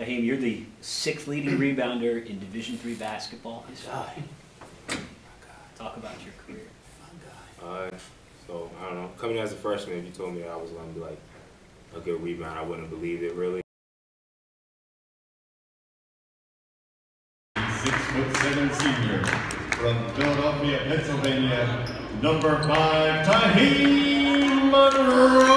Naheem, you're the sixth leading rebounder in Division three basketball history. Talk about your career. Uh, so I don't know. Coming as a freshman, if you told me I was gonna be like a good rebound, I wouldn't have believed it really. Six foot seven senior from Philadelphia, Pennsylvania, number five, Tyheim Monroe.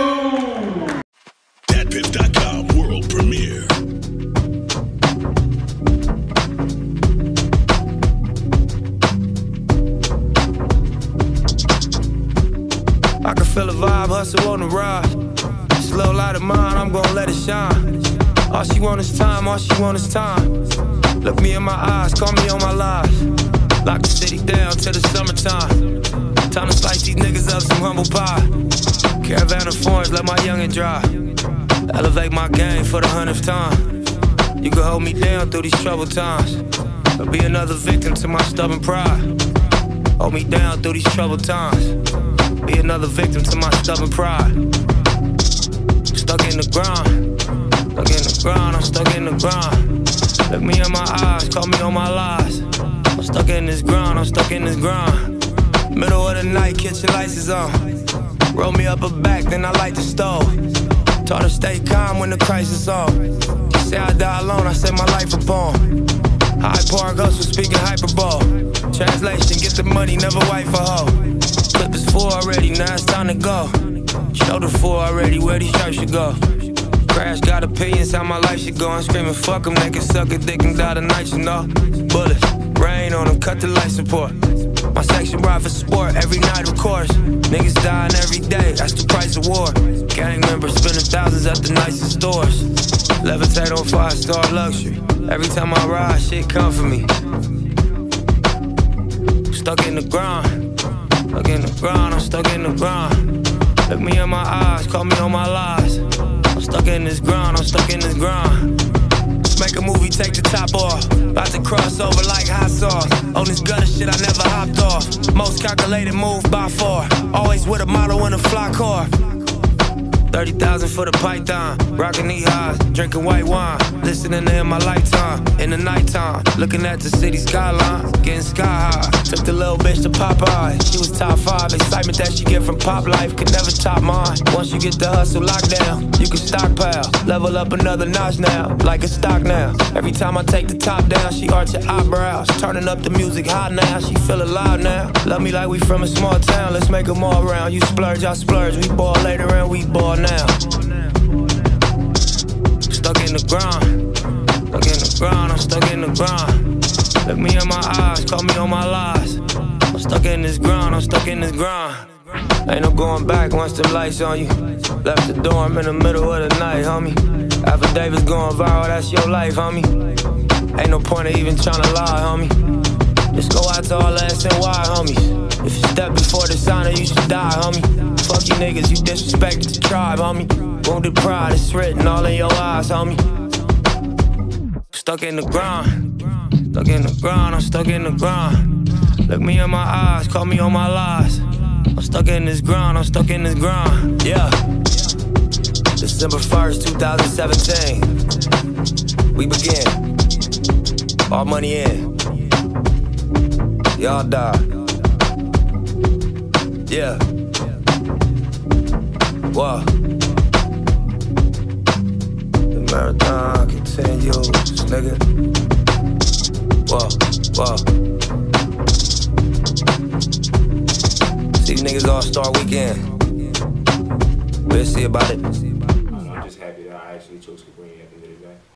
Feel the vibe, hustle on the ride. This little light of mine, I'm gonna let it shine. All she want is time, all she want is time. Look me in my eyes, call me on my lies. Lock the city down till the summertime. Time to slice these niggas up some humble pie. Caravan of foreigns, let my youngin' drive. Elevate my game for the hundredth time. You can hold me down through these troubled times. Or be another victim to my stubborn pride. Hold me down through these troubled times. Be another victim to my stubborn pride. Stuck in the grind. Stuck in the grind, I'm stuck in the grind. Look me in my eyes, call me on my lies. I'm stuck in this grind, I'm stuck in this grind. Middle of the night, kitchen lights is on. Roll me up a back, then I light the stove. Taught her stay calm when the crisis on. Say I die alone, I set my life upon. High goes for speaking hyperbole. Translation, get the money, never wife a hoe. Clip is full already, now it's time to go. Shoulder full already, where these shirts should go. Crash got opinions how my life should go. I'm screaming, fuck them, they can suck a dick and die tonight, you know. Bullets, rain on them, cut the life support. My section ride for sport every night, of course. Niggas dying every day, that's the price of war. Gang members spending thousands at the nicest stores. Levitate on five star luxury. Every time I ride, shit come for me. Stuck in the grind. Stuck in the grind, I'm stuck in the grind. Look me in my eyes, call me on my lies. I'm stuck in this grind, I'm stuck in this grind. Make a movie, take the top off. About to cross over like hot sauce. On this gutter shit, I never hopped off. Most calculated move by far. Always with a model in a fly car. 30,000 for the python. Rockin' knee highs, drinking white wine. Listening to in my lifetime. In the nighttime, looking at the city skyline. Getting sky high. Took the little bitch to Popeye. She was top five. Excitement that she get from pop life could never top mine. Once you get the hustle locked down, you can stockpile. Level up another notch now, like a stock now. Every time I take the top down, she arch her eyebrows. Turning up the music hot now, she feel alive now. Love me like we from a small town, let's make make 'em all round. You splurge, I splurge. We ball later and ball now. Stuck in the ground. stuck in the ground, I'm stuck in the ground. Look me in my eyes, call me on my lies. I'm stuck in this grind, I'm stuck in this grind. Ain't no going back once the lights on you. Left the dorm in the middle of the night, homie. Affidavits going viral, that's your life, homie. Ain't no point of even trying to lie, homie. Just go out all the SNY, homies. If you step before the signer, you should die, homie. Fuck you niggas, you disrespected the tribe, homie. Wounded pride, it's written all in your eyes, homie. Stuck in the grind, stuck in the grind, I'm stuck in the grind. Look me in my eyes, call me on my lies. I'm stuck in this grind, I'm stuck in this grind, yeah. December 1st, 2017. We begin. All money in. Y'all die. Yeah. Whoa. The marathon continues, nigga. Whoa, whoa. See niggas all star weekend. We'll see about it. I'm just happy that I actually chose